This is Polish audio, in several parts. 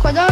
快点！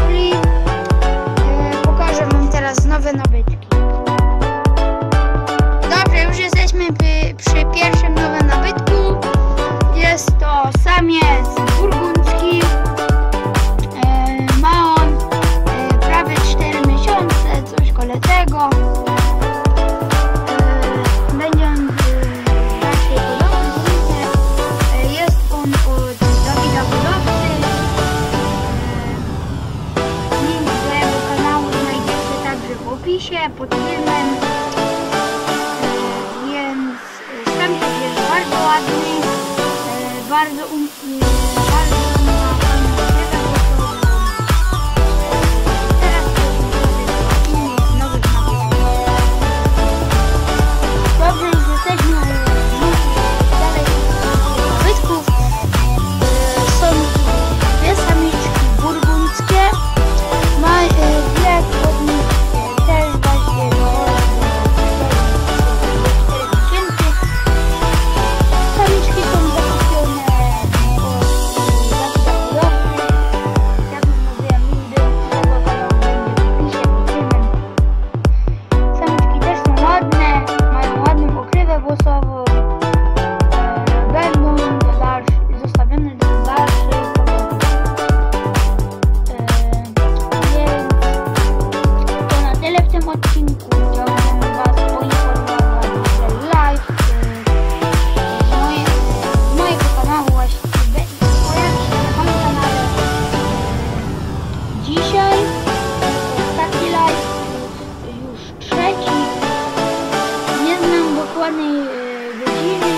pisze pod filmem, e, więc e, wstęp jest bardzo ładny, e, bardzo, um, bardzo Ni